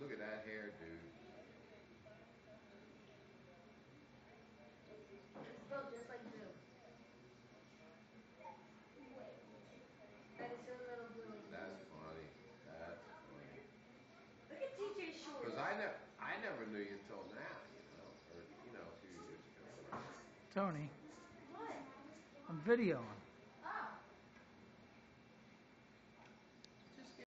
Look at that hair, dude. It's spelled just like blue. That is so little blue. That's funny. That's funny. Look at teacher's shorts. Because I, never, I never knew you until now, you know, or, you know, two years ago. Tony. What? I'm videoing.